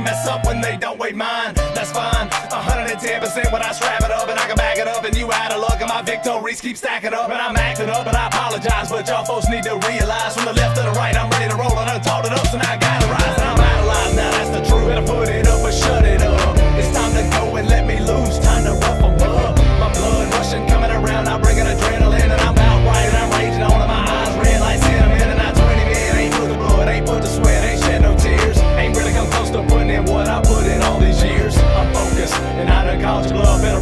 mess up when they don't wait mine. That's fine. 110% when I strap it up and I can back it up. And you out of luck and my victories keep stacking up. And I'm acting up and I apologize. But y'all folks need to realize from the left to the right, I'm ready to roll. And I taught it up, so now I gotta rise. couch, glove, and a